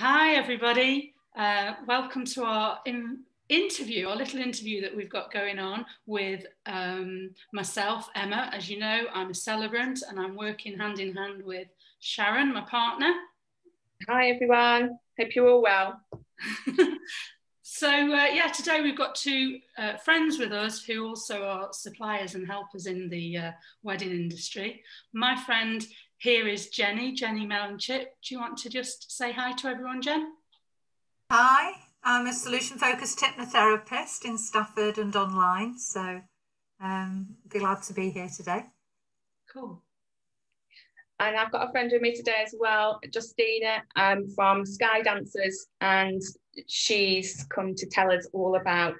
Hi, everybody. Uh, welcome to our in interview, our little interview that we've got going on with um, myself, Emma. As you know, I'm a celebrant and I'm working hand in hand with Sharon, my partner. Hi, everyone. Hope you're all well. so, uh, yeah, today we've got two uh, friends with us who also are suppliers and helpers in the uh, wedding industry. My friend here is Jenny, Jenny Mellenchip. Do you want to just say hi to everyone, Jen? Hi, I'm a solution focused hypnotherapist in Stafford and online. So um, glad to be here today. Cool. And I've got a friend with me today as well, Justina um, from Sky Dancers, and she's come to tell us all about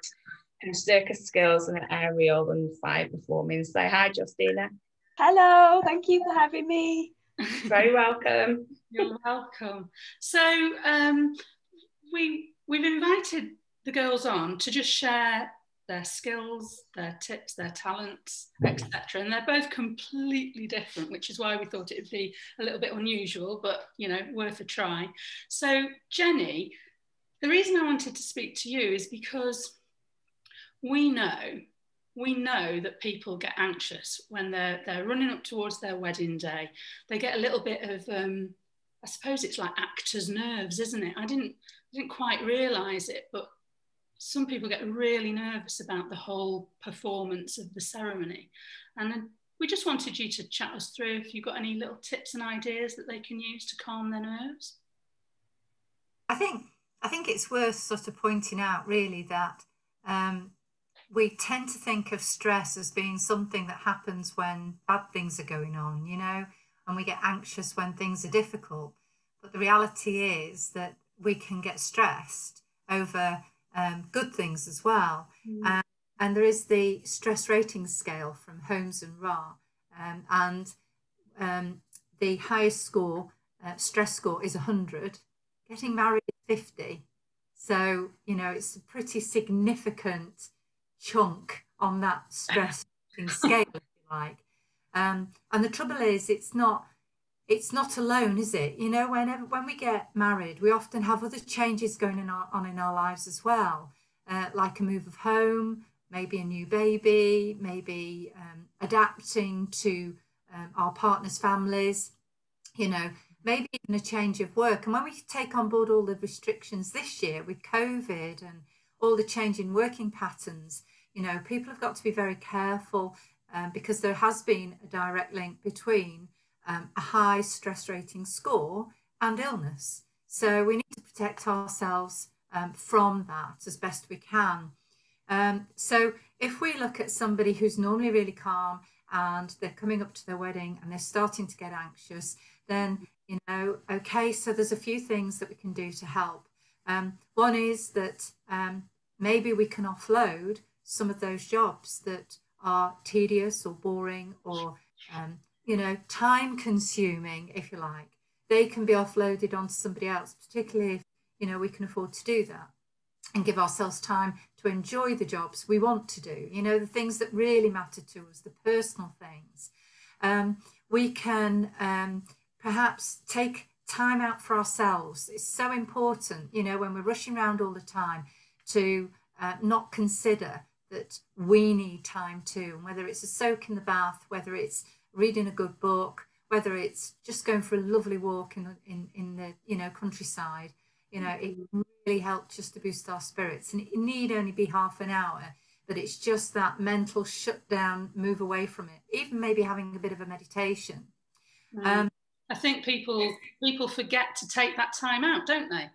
her circus skills and aerial and fire performing. So, hi, Justina. Hello, thank you for having me. Very welcome. You're welcome. So, um, we we've invited the girls on to just share their skills, their tips, their talents, etc. And they're both completely different, which is why we thought it would be a little bit unusual, but you know, worth a try. So, Jenny, the reason I wanted to speak to you is because we know we know that people get anxious when they're they're running up towards their wedding day. They get a little bit of um, I suppose it's like actors' nerves, isn't it? I didn't I didn't quite realise it, but some people get really nervous about the whole performance of the ceremony. And we just wanted you to chat us through if you've got any little tips and ideas that they can use to calm their nerves. I think I think it's worth sort of pointing out really that um, we tend to think of stress as being something that happens when bad things are going on, you know, and we get anxious when things are difficult. But the reality is that we can get stressed over um, good things as well. Mm. Um, and there is the stress rating scale from Holmes and Rahe, Um, and um, the highest score, uh, stress score, is 100. Getting married is 50. So, you know, it's a pretty significant chunk on that stress scale, if you like. Um, and the trouble is, it's not it's not alone, is it? You know, whenever when we get married, we often have other changes going in our, on in our lives as well, uh, like a move of home, maybe a new baby, maybe um, adapting to um, our partners' families, you know, maybe even a change of work. And when we take on board all the restrictions this year with COVID and all the change in working patterns, you know, people have got to be very careful um, because there has been a direct link between um, a high stress rating score and illness. So we need to protect ourselves um, from that as best we can. Um, so if we look at somebody who's normally really calm and they're coming up to their wedding and they're starting to get anxious, then you know, okay, so there's a few things that we can do to help. Um, one is that um, maybe we can offload some of those jobs that are tedious or boring or um, you know, time consuming, if you like, they can be offloaded onto somebody else, particularly if, you know, we can afford to do that and give ourselves time to enjoy the jobs we want to do, you know, the things that really matter to us, the personal things. Um, we can um, perhaps take time out for ourselves. It's so important, you know, when we're rushing around all the time to uh, not consider that we need time too. And whether it's a soak in the bath, whether it's reading a good book, whether it's just going for a lovely walk in, in, in the you know countryside, you know, it really helps just to boost our spirits. And it need only be half an hour, but it's just that mental shutdown, move away from it. Even maybe having a bit of a meditation. Mm. Um, I think people people forget to take that time out, don't they?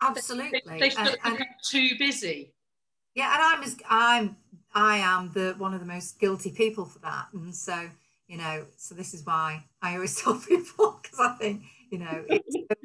Absolutely. They, they, they and, and, too busy. Yeah, and I'm as I'm I am the one of the most guilty people for that, and so you know so this is why i always tell people because i think you know it's so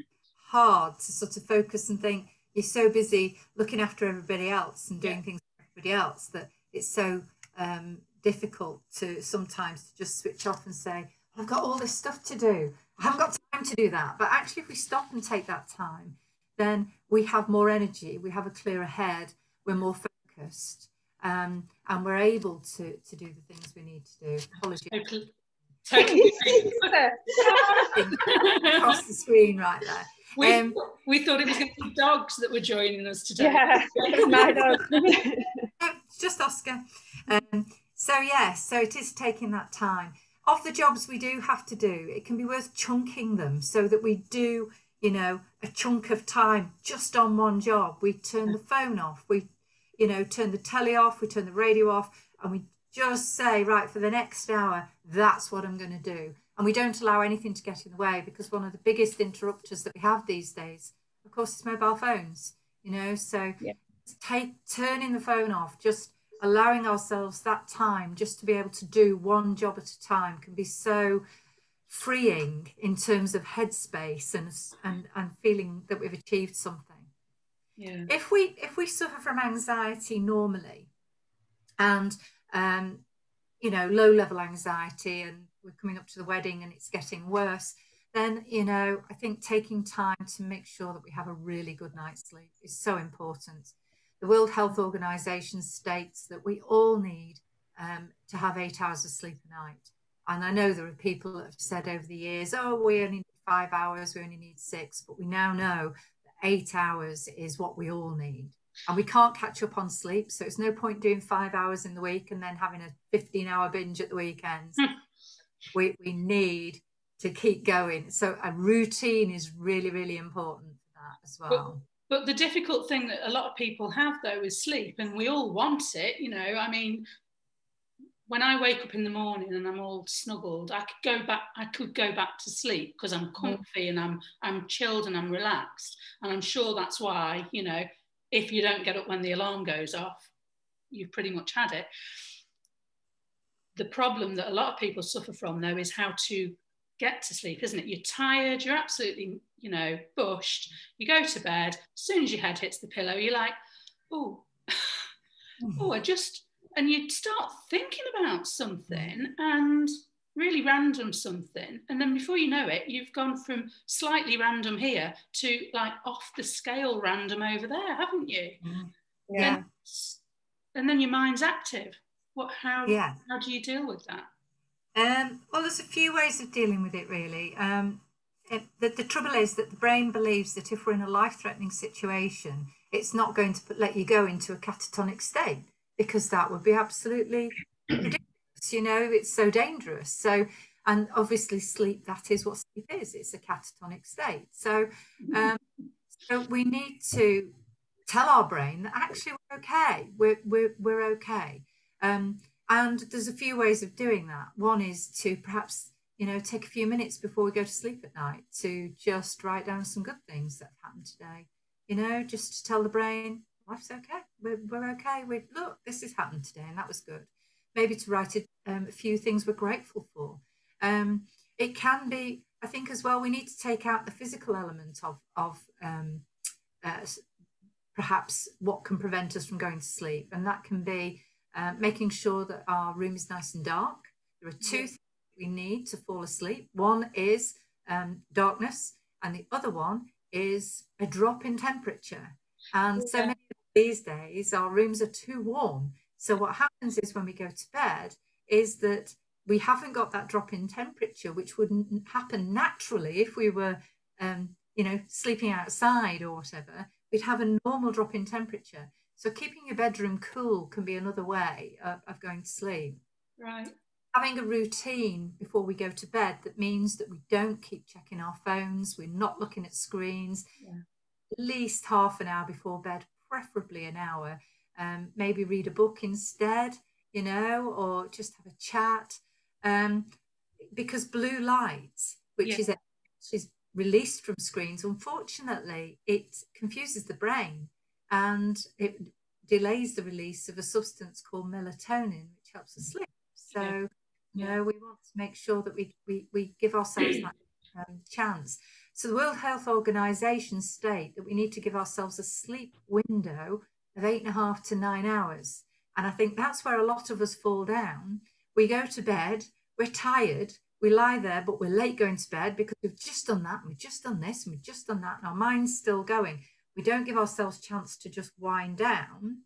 hard to sort of focus and think you're so busy looking after everybody else and doing yeah. things for everybody else that it's so um, difficult to sometimes to just switch off and say i've got all this stuff to do i haven't got time to do that but actually if we stop and take that time then we have more energy we have a clearer head we're more focused um, and we're able to to do the things we need to do. Apologies. Totally. totally. Across the screen right there. We, um, we thought it was going to be dogs that were joining us today. Yeah, my dog. just Oscar. Um, so, yeah, so it is taking that time. Of the jobs we do have to do, it can be worth chunking them so that we do, you know, a chunk of time just on one job. We turn the phone off, we, you know, turn the telly off, we turn the radio off, and we just say, right, for the next hour, that's what I'm going to do. And we don't allow anything to get in the way because one of the biggest interrupters that we have these days, of course, is mobile phones, you know. So yeah. take turning the phone off, just allowing ourselves that time just to be able to do one job at a time can be so freeing in terms of headspace and and and feeling that we've achieved something. Yeah. If we if we suffer from anxiety normally and um you know low level anxiety and we're coming up to the wedding and it's getting worse then you know i think taking time to make sure that we have a really good night's sleep is so important the World Health Organization states that we all need um, to have eight hours of sleep a night. And I know there are people that have said over the years, oh, we only need five hours, we only need six, but we now know that eight hours is what we all need. And we can't catch up on sleep. So it's no point doing five hours in the week and then having a 15 hour binge at the weekends. Hmm. we, we need to keep going. So a routine is really, really important for that as well. But the difficult thing that a lot of people have though is sleep, and we all want it. You know, I mean, when I wake up in the morning and I'm all snuggled, I could go back. I could go back to sleep because I'm mm. comfy and I'm I'm chilled and I'm relaxed. And I'm sure that's why you know, if you don't get up when the alarm goes off, you've pretty much had it. The problem that a lot of people suffer from though is how to get to sleep, isn't it? You're tired, you're absolutely you know, bushed. You go to bed, as soon as your head hits the pillow, you're like, oh, oh, I just, and you start thinking about something and really random something. And then before you know it, you've gone from slightly random here to like off the scale random over there, haven't you? Mm. Yeah. And, and then your mind's active. What, how, yeah. how do you deal with that? Um, well, there's a few ways of dealing with it, really. Um, it, the, the trouble is that the brain believes that if we're in a life threatening situation, it's not going to let you go into a catatonic state because that would be absolutely ridiculous. You know, it's so dangerous. So, and obviously, sleep that is what sleep is it's a catatonic state. So, um, so we need to tell our brain that actually we're okay, we're, we're, we're okay. Um, and there's a few ways of doing that. One is to perhaps you know, take a few minutes before we go to sleep at night to just write down some good things that have happened today. You know, just to tell the brain, life's okay. We're, we're okay. We look, this has happened today, and that was good. Maybe to write a, um, a few things we're grateful for. Um, it can be, I think, as well. We need to take out the physical element of of um, uh, perhaps what can prevent us from going to sleep, and that can be uh, making sure that our room is nice and dark. There are two things we need to fall asleep. One is um, darkness, and the other one is a drop in temperature. And yeah. so many of these days, our rooms are too warm. So what happens is when we go to bed, is that we haven't got that drop in temperature, which wouldn't happen naturally if we were, um, you know, sleeping outside or whatever. We'd have a normal drop in temperature. So keeping your bedroom cool can be another way of, of going to sleep. Right having a routine before we go to bed that means that we don't keep checking our phones, we're not looking at screens, yeah. at least half an hour before bed, preferably an hour. Um, maybe read a book instead, you know, or just have a chat. Um, because blue light, which yeah. is, which is released from screens, unfortunately, it confuses the brain and it delays the release of a substance called melatonin, which helps us sleep. So, yeah. You know, we want to make sure that we, we, we give ourselves that um, chance. So the World Health Organization state that we need to give ourselves a sleep window of eight and a half to nine hours. And I think that's where a lot of us fall down. We go to bed, we're tired, we lie there, but we're late going to bed because we've just done that, and we've just done this, and we've just done that, and our mind's still going. We don't give ourselves chance to just wind down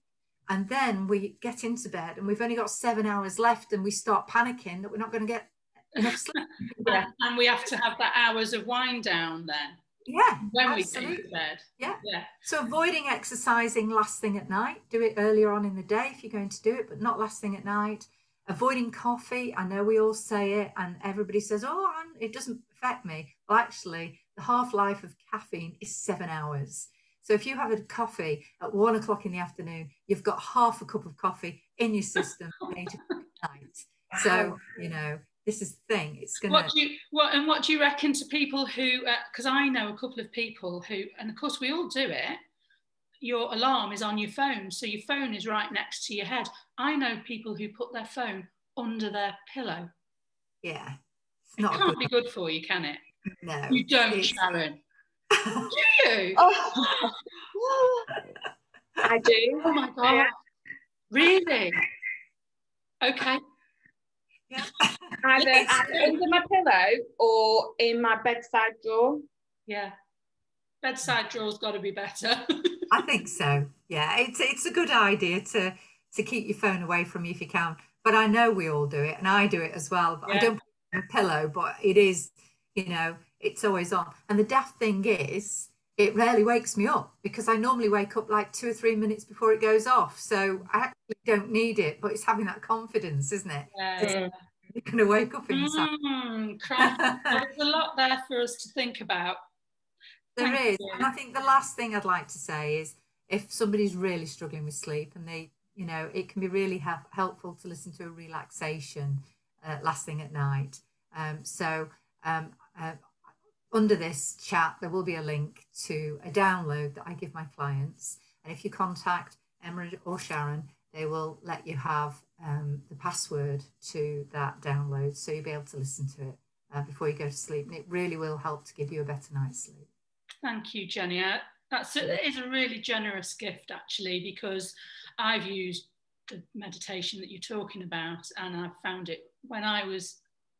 and then we get into bed and we've only got seven hours left and we start panicking that we're not going to get enough sleep yeah. and we have to have that hours of wind down then Yeah. when absolutely. we go to bed. Yeah. Yeah. So avoiding exercising last thing at night. Do it earlier on in the day if you're going to do it, but not last thing at night. Avoiding coffee. I know we all say it, and everybody says, "Oh, it doesn't affect me." Well, actually, the half life of caffeine is seven hours. So if you have a coffee at one o'clock in the afternoon, you've got half a cup of coffee in your system at eight o'clock at night. So you know this is the thing. It's gonna. What do you what and what do you reckon to people who? Uh, because I know a couple of people who, and of course we all do it. Your alarm is on your phone, so your phone is right next to your head. I know people who put their phone under their pillow. yeah. It can't good. be good for you, can it? No. You don't, Sharon. Do you? Oh. I do. Oh my god! Really? Okay. Either It's- either under my pillow or in my bedside drawer. Yeah. Bedside drawer's got to be better. I think so. Yeah, it's it's a good idea to to keep your phone away from you if you can. But I know we all do it, and I do it as well. But I don't put it on a pillow, but it is, you know, it's always on. And the daft thing is, it rarely wakes me up because I normally wake up like two or three minutes before it goes off. So I actually don't need it. But it's having that confidence, isn't it? yeah. You're going to wake up in time. Mm. There's a lot there for us to think about. There Thank is, you. and I think the last thing I'd like to say is if somebody's really struggling with sleep and they, you know, it can be really helpful to listen to a relaxation uh, last thing at night. Um, so um, uh, under this chat, there will be a link to a download that I give my clients, and if you contact Emma or Sharon, they will let you have um, the password to that download, so you'll be able to listen to it uh, before you go to sleep, and it really will help to give you a better night's sleep. Thank you, Jenny. Uh, That's a, it is a really generous gift, actually, because I've used the meditation that you're talking about, and I've found it when I was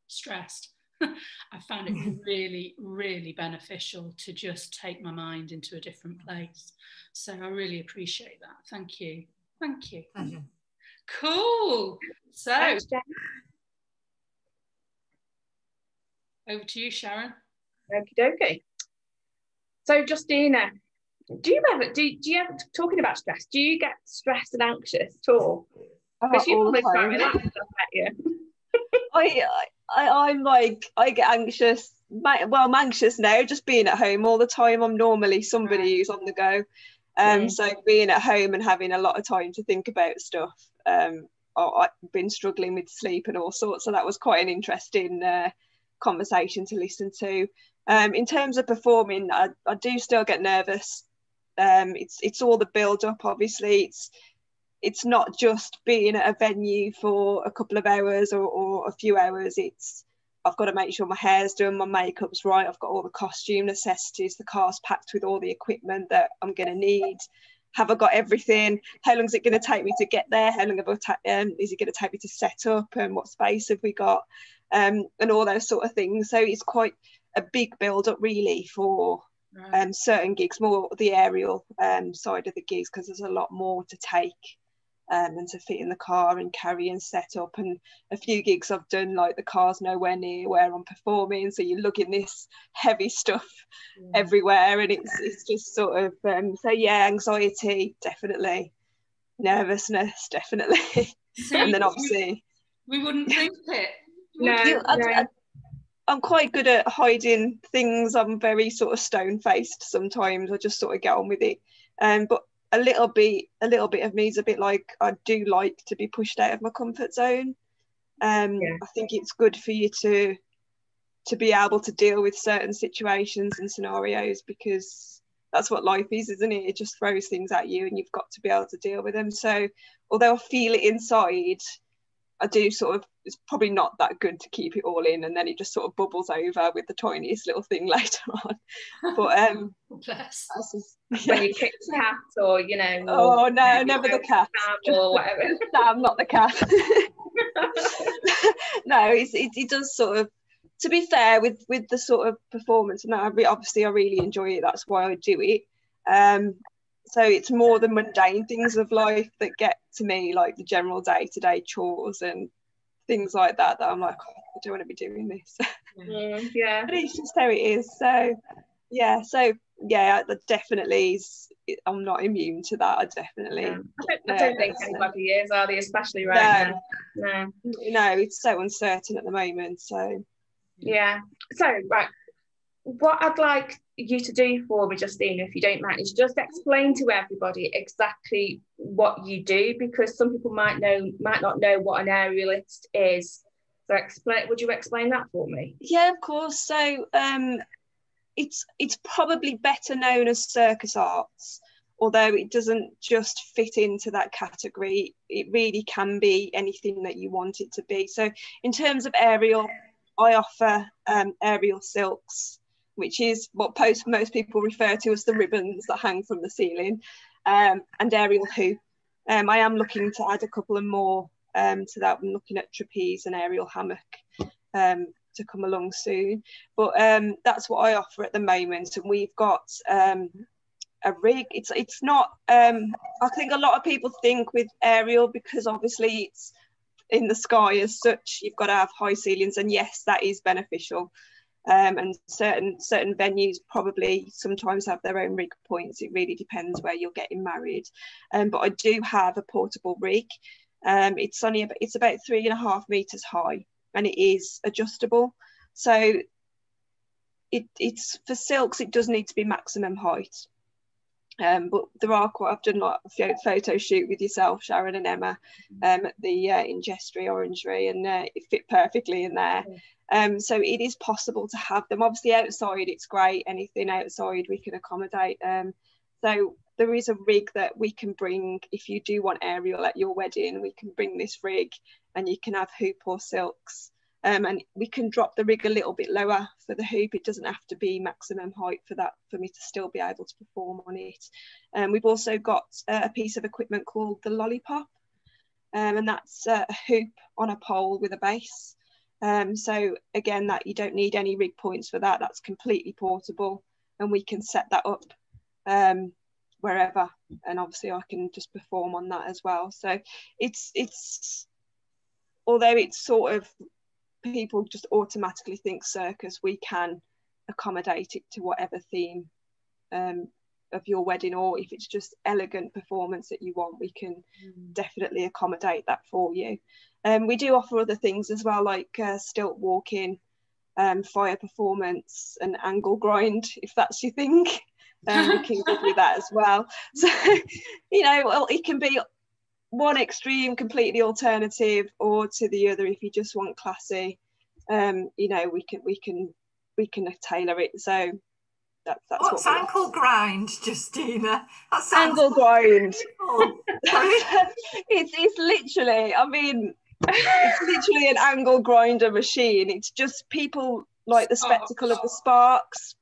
stressed. I found it really, really beneficial to just take my mind into a different place. So I really appreciate that. Thank you. Thank you. Pleasure. Cool. So Thanks, over to you, Sharon. Okie dokie. So, Justina, do you ever do, do you ever talking about stress? Do you get stressed and anxious at all? Uh, because you all the always quite time. relaxed, I bet you. I, I, I'm like, I get anxious. Well, I'm anxious now, just being at home all the time. I'm normally somebody Right. who's on the go. Um, Mm. so being at home and having a lot of time to think about stuff. Um, I- I've been struggling with sleep and all sorts, so that was quite an interesting uh, conversation to listen to. Um, in terms of performing, I, I do still get nervous. Um, it's it's all the build up. Obviously, it's it's not just being at a venue for a couple of hours or, or a few hours. It's I've got to make sure my hair's done, my makeup's right. I've got all the costume necessities. The car's packed with all the equipment that I'm going to need. Have I got everything? How long is it going to take me to get there? How long have I ta- um, is it going to take me to set up? And what space have we got? Um, and all those sort of things. So it's quite a big build up, really, for Right. um, certain gigs, more the aerial um, side of the gigs, because there's a lot more to take um, and to fit in the car and carry and set up. And a few gigs I've done, like the car's nowhere near where I'm performing, so you're lugging this heavy stuff Yeah. everywhere, and it's it's just sort of um, so yeah, anxiety definitely, nervousness definitely, See, and then obviously. we wouldn't think it. No, You- I- no. I- I'm quite good at hiding things. I'm very sort of stone faced sometimes. I just sort of get on with it. Um, but a little bit, a little bit of me is a bit like I do like to be pushed out of my comfort zone. Um, Yeah. I think it's good for you to to be able to deal with certain situations and scenarios because that's what life is, isn't it? It just throws things at you, and you've got to be able to deal with them. So, although I feel it inside, I do sort of it's probably not that good to keep it all in and then it just sort of bubbles over with the tiniest little thing later on. But um Bless. just, when you kick the cat or you know oh no, never the cat. Or whatever. no I'm not the cat. no, it's, it, it does sort of to be fair with with the sort of performance and that I re- obviously I really enjoy it that's why I do it um so it's more the mundane things of life that get to me like the general day-to-day chores and things like that that I'm like oh, I don't want to be doing this. Mm, yeah. but it's just how it is. So yeah so yeah definitely is i'm not immune to that i definitely yeah. I, don't, I don't think anybody is are they? Especially right no. now. No. No it's so uncertain at the moment so. Yeah. So right what i'd like you to do for me Justina if you don't mind is just explain to everybody exactly what you do because some people might know might not know what an aerialist is. So explain would you explain that for me? Yeah of course. So um it's it's probably better known as circus arts although it doesn't just fit into that category. It really can be anything that you want it to be. So in terms of aerial i offer um, aerial silks which is what post, most people refer to as the ribbons that hang from the ceiling um, and aerial hoop um, i am looking to add a couple of more um, to that i'm looking at trapeze and aerial hammock um, to come along soon. But um, that's what I offer at the moment, and we've got um, a rig. It's it's not. I think a lot of people think with aerial because obviously it's in the sky as such. You've got to have high ceilings, and yes, that is beneficial. Um, and certain certain venues probably sometimes have their own rig points. It really depends where you're getting married. Um, but I do have a portable rig. Um, it's only about, it's about three and a half meters high, and it is adjustable. So it, it's for silks, it does need to be maximum height. Um, but there are quite, I've done like a photo shoot with yourself, Sharon and Emma, um, at the uh, Ingestre Orangery, and uh, it fit perfectly in there. Um, so it is possible to have them. Obviously, outside it's great. Anything outside we can accommodate. Um, so there is a rig that we can bring if you do want aerial at your wedding. We can bring this rig, and you can have hoop or silks. Um, and we can drop the rig a little bit lower for the hoop. It doesn't have to be maximum height for that for me to still be able to perform on it. Um, we've also got a piece of equipment called the lollipop, um, and that's a hoop on a pole with a base. Um, so again, that you don't need any rig points for that. That's completely portable, and we can set that up um, wherever. And obviously, I can just perform on that as well. So it's it's although it's sort of people just automatically think circus, we can accommodate it to whatever theme um, of your wedding, or if it's just elegant performance that you want, we can mm. definitely accommodate that for you. Um, we do offer other things as well, like uh, stilt walking, um, fire performance, and angle grind, if that's your thing. Um, we can give you that as well. So, you know, well, it can be one extreme completely alternative or to the other if you just want classy um you know we can we can we can tailor it. So that, that's what's what ankle grind justina? That sounds ankle grind. it's it's literally i mean it's literally an angle grinder machine. It's just people like the spectacle of the sparks.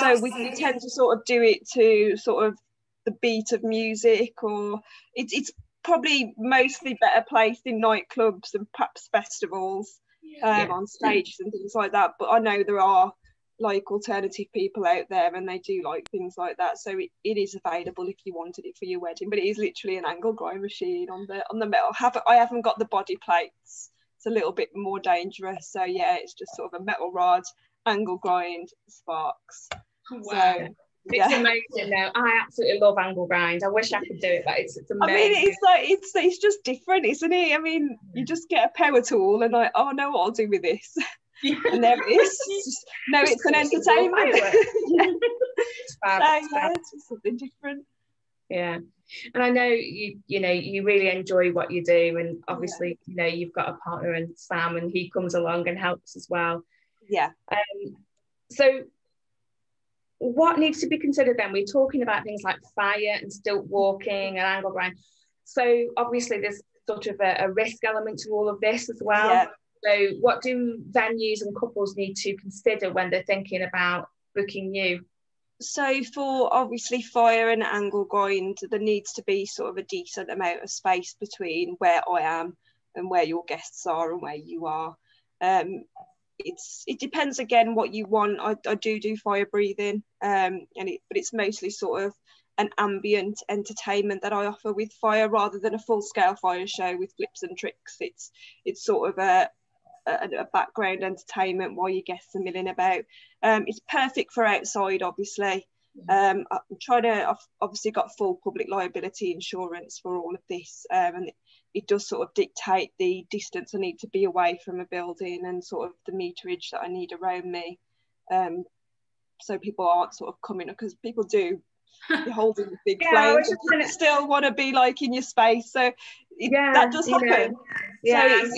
So we, we tend to sort of do it to sort of the beat of music or it's it's probably mostly better placed in nightclubs and perhaps festivals yeah. um, on stages and things like that. But I know there are like alternative people out there and they do like things like that. So it, it is available if you wanted it for your wedding. But it is literally an angle grind machine on the on the metal. Have I haven't got the body plates. It's a little bit more dangerous. So yeah it's just sort of a metal rod angle grind sparks. Wow. so it's yeah. amazing now. I absolutely love angle grind. I wish I could do it, but it's, it's amazing. I mean, it's like it's it's just different, isn't it? I mean, you just get a power tool and like, oh no, what I'll do with this. Yeah. and there it is. Just, no, just it's an entertainment. yeah. It's fab, it's yeah, it's something different. Yeah. And I know you, you know, you really enjoy what you do, and obviously, yeah. you know, you've got a partner and Sam, and he comes along and helps as well. Yeah. Um, so what needs to be considered then? We're talking about things like fire and stilt walking and angle grind. So obviously there's sort of a, a risk element to all of this as well. Yeah. So what do venues and couples need to consider when they're thinking about booking you? So for obviously fire and angle grind, there needs to be sort of a decent amount of space between where I am and where your guests are and where you are. Um, it's it depends again what you want. I, I do do fire breathing, um, and it but it's mostly sort of an ambient entertainment that I offer with fire rather than a full scale fire show with flips and tricks. It's it's sort of a a, a background entertainment while your guests are milling about. Um, it's perfect for outside, obviously. Um, I'm trying to, I've obviously got full public liability insurance for all of this, um, and it, does sort of dictate the distance I need to be away from a building and sort of the meterage that I need around me. Um, so people aren't sort of coming because people do you're holding the big yeah, flames and still want to be like in your space. So yeah that does happen. Yeah so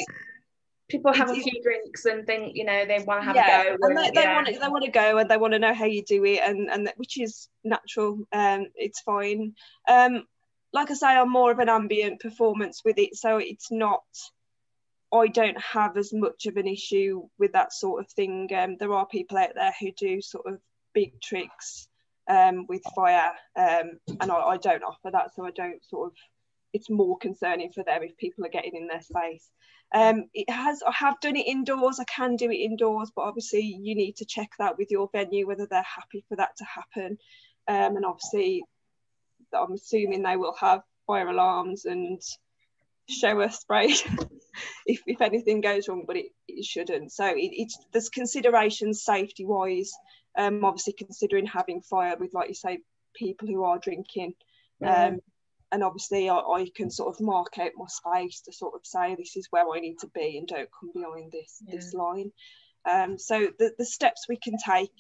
people have a few drinks and think you know they want to have yeah, a go and, they, they yeah. want to, they want to go and they want to know how you do it and and which is natural. Um it's fine. Um like I say I'm more of an ambient performance with it so it's not I don't have as much of an issue with that sort of thing um there are people out there who do sort of big tricks um with fire um and I, I don't offer that so I don't sort of it's more concerning for them if people are getting in their space um, it has, I have done it indoors. I can do it indoors, but obviously you need to check that with your venue whether they're happy for that to happen. Um, and obviously, I'm assuming they will have fire alarms and shower spray if, if anything goes wrong, but it, it shouldn't. So it, it's there's considerations safety wise. Um, obviously considering having fire with, like you say, people who are drinking. Um, and obviously I, I, can sort of mark out my space to sort of say this is where I need to be and don't come behind this yeah. this line. Um, so the, the steps we can take,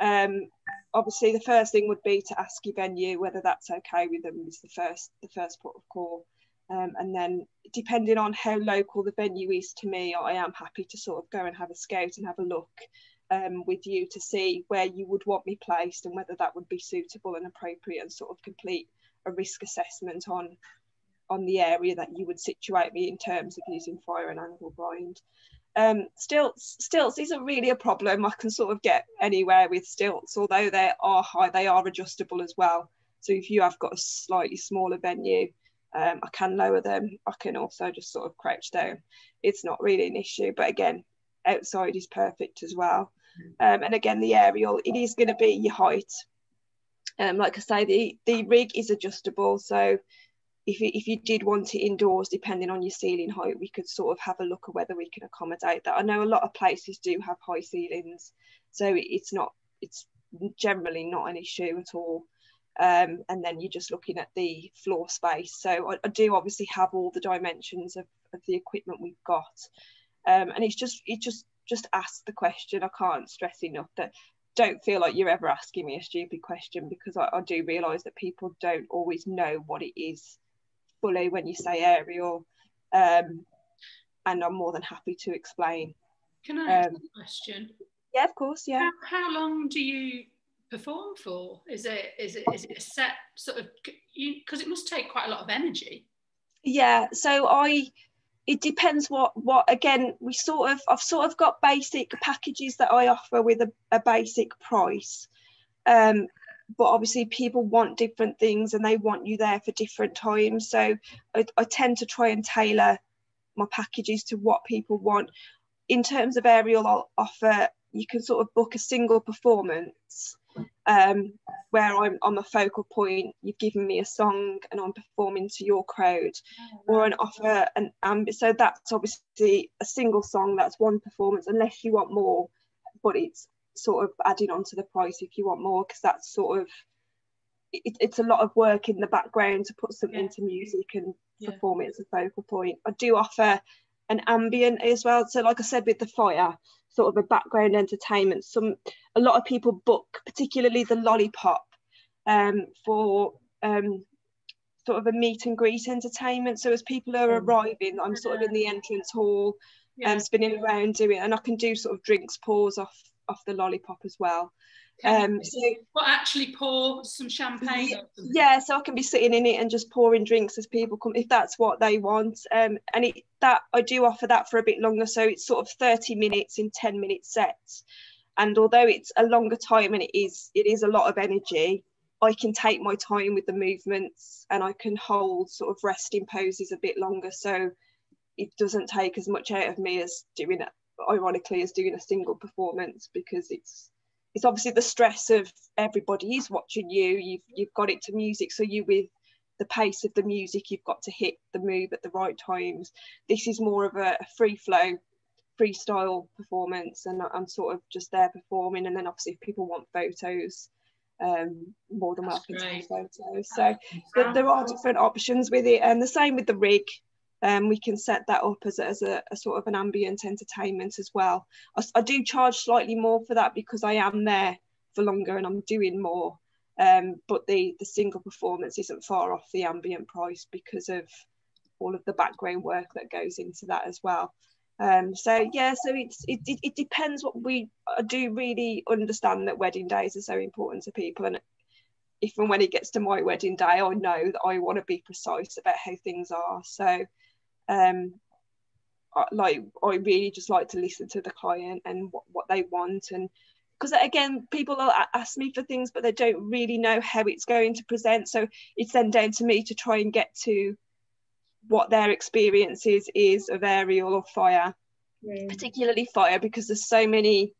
um, obviously the first thing would be to ask your venue whether that's okay with them is the first the first port of call. Um, and then depending on how local the venue is to me, I am happy to sort of go and have a scout and have a look um, with you to see where you would want me placed and whether that would be suitable and appropriate and sort of complete a risk assessment on on the area that you would situate me in terms of using fire and angle grind. Um, stilts, stilts isn't really a problem. I can sort of get anywhere with stilts, although they are high, they are adjustable as well. So if you have got a slightly smaller venue, um, I can lower them. I can also just sort of crouch down. It's not really an issue, but again, outside is perfect as well. Um, and again, the aerial, it is going to be your height um, like I say, the, the rig is adjustable. So if you, if you did want it indoors, depending on your ceiling height, we could sort of have a look at whether we can accommodate that. I know a lot of places do have high ceilings, so it's not, it's generally not an issue at all. Um, and then you're just looking at the floor space. So I, I do obviously have all the dimensions of, of the equipment we've got. Um, and it's just, it just, just ask the question. I can't stress enough that don't feel like you're ever asking me a stupid question because I, I do realise that people don't always know what it is fully when you say aerial. Um, and I'm more than happy to explain. Can I ask um, a question? Yeah, of course. Yeah. How, how, long do you perform for? Is it is it is it a set sort of because it must take quite a lot of energy? Yeah. So I it depends what what again we sort of i've sort of got basic packages that i offer with a, a basic price um, but obviously people want different things and they want you there for different times. So I, I tend to try and tailor my packages to what people want. In terms of aerial i'll offer you can sort of book a single performance um, where I'm, I'm a focal point, you've given me a song and I'm performing to your crowd, or an offer an amb. So that's obviously a single song, that's one performance, unless you want more, but it's sort of adding on to the price if you want more, because that's sort of it, it's a lot of work in the background to put something yeah. to music and yeah. perform it as a focal point. I do offer an ambient as well. So, like I said, with the fire, sort of a background entertainment. Some a lot of people book, particularly the lollipop, um, for um, sort of a meet and greet entertainment. So as people are mm. arriving, I'm sort of in the entrance hall, yeah. um, spinning around doing, and I can do sort of drinks pours off off the lollipop as well. Um, so what actually pour some champagne? Yeah, yeah, so I can be sitting in it and just pouring drinks as people come if that's what they want. Um, and it, that I do offer that for a bit longer, so it's sort of 30 minutes in 10 minute sets. And although it's a longer time and it is it is a lot of energy, I can take my time with the movements and I can hold sort of resting poses a bit longer. So it doesn't take as much out of me as doing it ironically as doing a single performance because it's it's obviously the stress of everybody is watching you. You've you've got it to music, so you with the pace of the music, you've got to hit the move at the right times. This is more of a, a free flow freestyle performance and I'm sort of just there performing. And then obviously if people want photos um, more than welcome to photos. So there, there, are different options with it. And the same with the rig um, we can set that up as, a, as a, a, sort of an ambient entertainment as well. I, I, do charge slightly more for that because I am there for longer and I'm doing more. Um, but the the single performance isn't far off the ambient price because of all of the background work that goes into that as well. Um, so yeah, so it's it, it, it depends what we I do really understand that wedding days are so important to people and if and when it gets to my wedding day, I know that I want to be precise about how things are. So um like I really just like to listen to the client and what, what they want and because again people will ask me for things but they don't really know how it's going to present so it's then down to me to try and get to what their experience is, is of aerial or fire, mm. particularly fire, because there's so many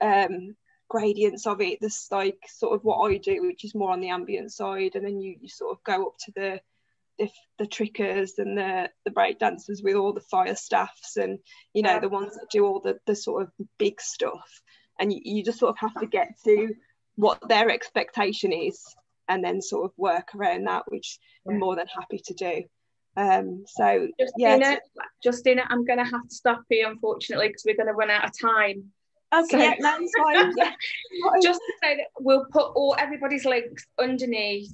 um, gradients of it. There's like sort of what I do, which is more on the ambient side, and then you, you sort of go up to the the, the trickers and the the break dancers with all the fire staffs and you know yeah. the ones that do all the the sort of big stuff and you, you just sort of have to get to what their expectation is and then sort of work around that which yeah. I'm more than happy to do um, so Justina, yeah, Justina, I'm going to have to stop you unfortunately because we're going to run out of time. Okay, so, that's fine. Just to say that we'll put all everybody's links underneath